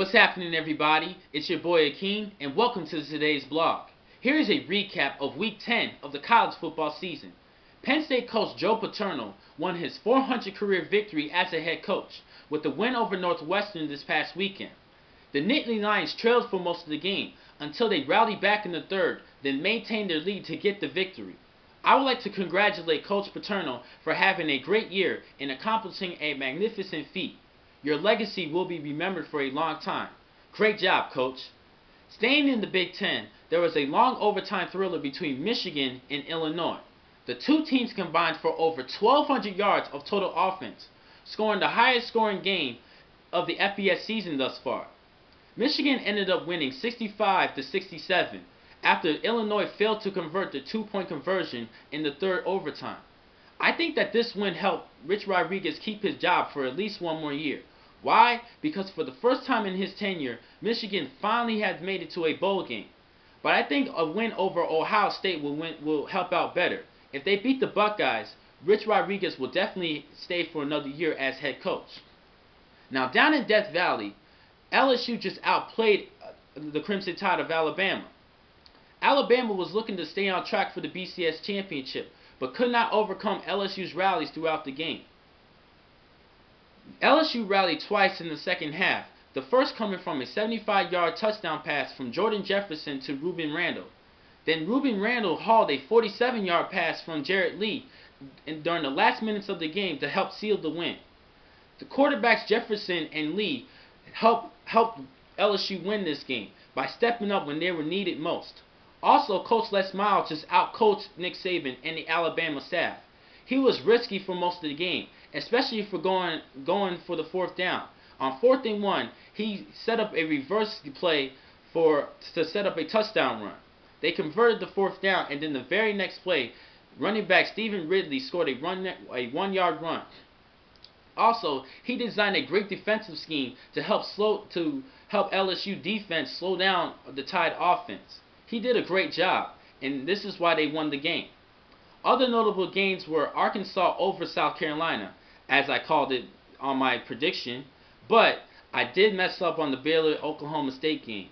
what's happening everybody? It's your boy Akin and welcome to today's blog. Here is a recap of week 10 of the college football season. Penn State coach Joe Paterno won his 400 career victory as a head coach with the win over Northwestern this past weekend. The Nittany Lions trailed for most of the game until they rallied back in the third, then maintained their lead to get the victory. I would like to congratulate Coach Paterno for having a great year and accomplishing a magnificent feat. Your legacy will be remembered for a long time. Great job, Coach. Staying in the Big Ten, there was a long overtime thriller between Michigan and Illinois. The two teams combined for over 1,200 yards of total offense, scoring the highest scoring game of the FBS season thus far. Michigan ended up winning 65 to 67 after Illinois failed to convert the two-point conversion in the third overtime. I think that this win helped Rich Rodriguez keep his job for at least one more year. Why? Because for the first time in his tenure, Michigan finally has made it to a bowl game. But I think a win over Ohio State will win, will help out better. If they beat the Buckeyes, Rich Rodriguez will definitely stay for another year as head coach. Now down in Death Valley, LSU just outplayed uh, the Crimson Tide of Alabama. Alabama was looking to stay on track for the BCS championship, but could not overcome LSU's rallies throughout the game. LSU rallied twice in the second half, the first coming from a 75-yard touchdown pass from Jordan Jefferson to Rueben Randle. Then Rueben Randle hauled a 47-yard pass from Jarrett Lee during the last minutes of the game to help seal the win. The quarterbacks Jefferson and Lee helped helped LSU win this game by stepping up when they were needed most. Also, Coach Les Miles just outcoached Nick Saban and the Alabama staff. He was risky for most of the game, especially for going going for the fourth down. On fourth and one, he set up a reverse play for to set up a touchdown run. They converted the fourth down, and then the very next play, running back Stevan Ridley scored a run a one-yard run. Also, he designed a great defensive scheme to help slow to help LSU defense slow down the Tide offense. He did a great job, and this is why they won the game. Other notable games were Arkansas over South Carolina, as I called it on my prediction, but I did mess up on the Baylor Oklahoma State game.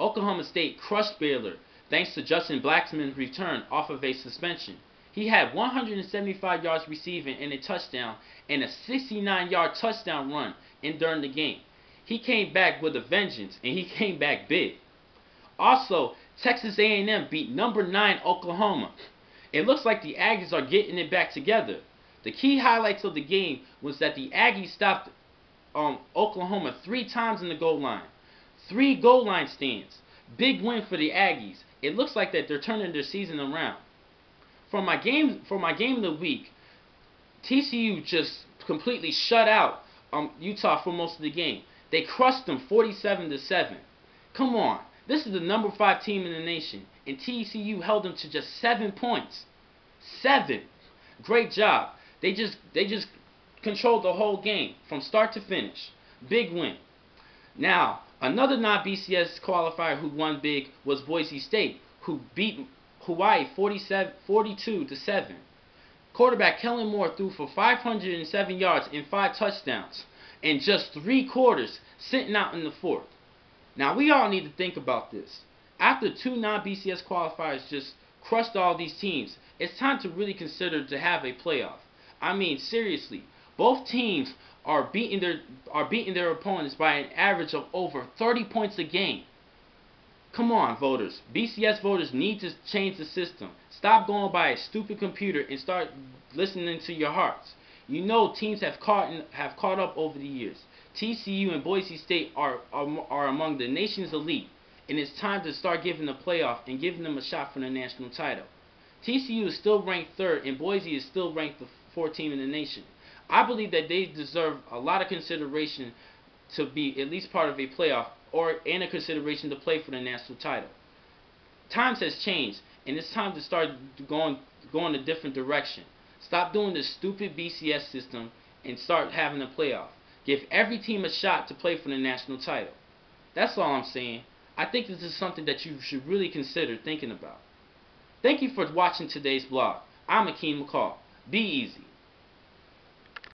Oklahoma State crushed Baylor thanks to Justin Blackmon's return off of a suspension. He had 175 yards receiving and a touchdown and a 69 yard touchdown run in during the game. He came back with a vengeance and he came back big. Also, Texas A&M beat number 9 Oklahoma. It looks like the Aggies are getting it back together. The key highlights of the game was that the Aggies stopped um, Oklahoma three times in the goal line. Three goal line stands. Big win for the Aggies. It looks like that they're turning their season around. For my game for my game of the week, TCU just completely shut out um, Utah for most of the game. They crushed them 47 to 7. Come on. This is the number five team in the nation, and TCU held them to just seven points. Seven. Great job. They just they just controlled the whole game from start to finish. Big win. Now, another non-BCS qualifier who won big was Boise State, who beat Hawaii 47, 42 to 7. Quarterback Kellen Moore threw for 507 yards and five touchdowns in just three quarters, sitting out in the fourth. Now, we all need to think about this. After two non-BCS qualifiers just crushed all these teams, it's time to really consider to have a playoff. I mean, seriously, both teams are beating their are beating their opponents by an average of over 30 points a game. Come on, voters. BCS voters need to change the system. Stop going by a stupid computer and start listening to your hearts. You know teams have caught have caught up over the years. TCU and Boise State are, are, are among the nation's elite, and it's time to start giving the playoff and giving them a shot for the national title. TCU is still ranked third, and Boise is still ranked the fourth team in the nation. I believe that they deserve a lot of consideration to be at least part of a playoff or and a consideration to play for the national title. Times has changed, and it's time to start going going a different direction. Stop doing this stupid BCS system and start having a playoff. Give every team a shot to play for the national title. That's all I'm saying. I think this is something that you should really consider thinking about. Thank you for watching today's vlog. I'm Akin McCall. Be easy.